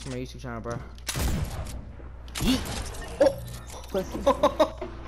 for my YouTube channel, bro. Yeet. Oh.